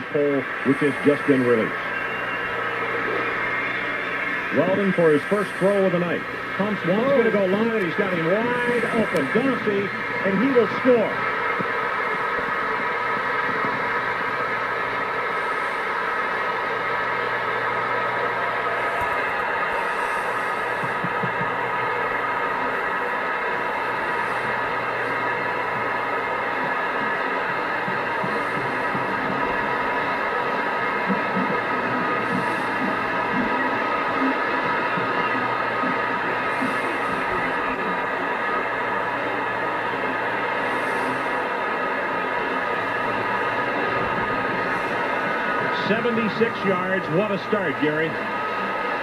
poll, which has just been released. Weldon for his first throw of the night. Pumps one's going to go line. He's got him wide open. Dawsey, and he will score. Seventy-six yards. What a start, Gary.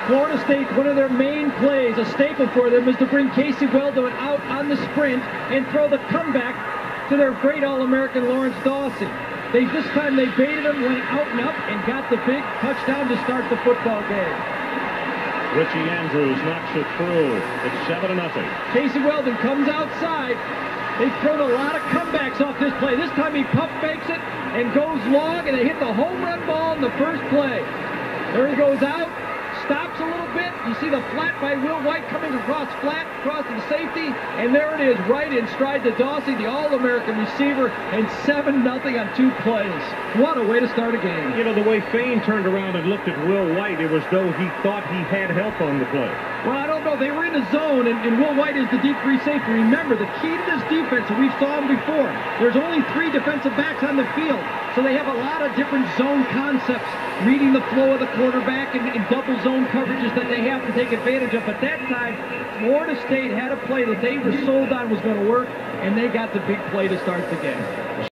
Florida State, one of their main plays, a staple for them, is to bring Casey Weldon out on the sprint and throw the comeback to their great All-American Lawrence Dawsey. They This time they baited him, went out and up, and got the big touchdown to start the football game. Richie Andrews knocks it through. It's 7 to nothing. Casey Weldon comes outside. They've thrown a lot of comebacks off this play. This time he pump fakes it and goes long, and they hit the home run ball in the first play. There he goes out, stops a little bit. You see the flat by Will White coming across flat, across the safety, and there it is, right in stride to Dawsey, the All-American receiver, and 7 nothing on two plays. What a way to start a game. You know, the way Fain turned around and looked at Will White, it was though he thought he had help on the play. Well, I don't know. They were in the zone, and, and Will White is the deep free safety. Remember, the key to this defense, we've saw them before, there's only three defensive backs on the field, so they have a lot of different zone concepts, reading the flow of the quarterback and, and double zone coverages that they have to take advantage of. But that time, Florida State had a play that they were sold on was going to work, and they got the big play to start the game.